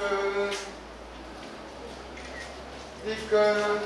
good. Be good.